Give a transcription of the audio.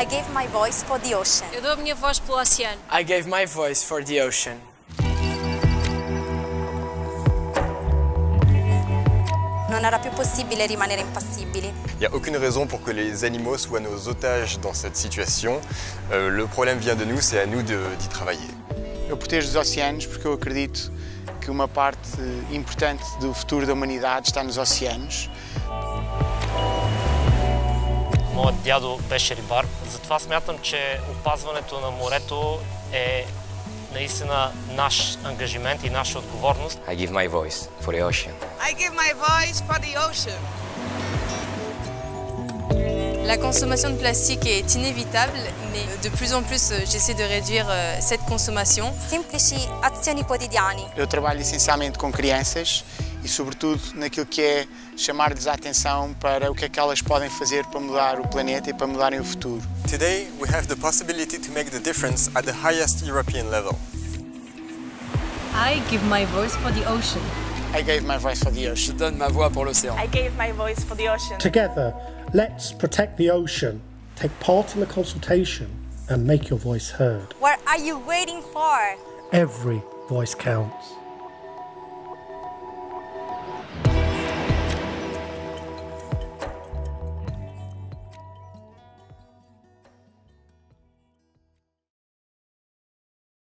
I gave my voice for the ocean. Eu dou a minha voz pelo oceano. I gave my voice for the ocean. Non era più possibile rimanere impassibili. Il n'y a aucune raison pour que les animaux soient nos otages dans cette situation. Euh, le problème vient de nous, c'est à nous d'y travailler. Eu protejo os oceanos porque eu acredito que uma parte importante do futuro da humanidade está nos oceanos. Моят дядо беше рибар, затова смятам, че опазването на морето е наистина наш ангажимент и наша отговорност. I give my voice for the ocean. I give my voice for the ocean. La consommation de plastique est inévitable, mais de plus en plus euh, j'essaie de réduire euh, cette consommation. Semplici azioni quotidiane. Eu trabalho essencialmente com crianças e, sobretudo, naquilo que é chamar-lhes a atenção para o que é que elas podem fazer para mudar o planeta e para mudarem o futuro. Today, we have the possibility to make the difference at the highest European level. I give my voice for the ocean. I gave my voice for the Je ocean. donne ma voix pour l'océan. I gave my voice for the ocean. Together, let's protect the ocean, take part in the consultation, and make your voice heard. What are you waiting for? Every voice counts.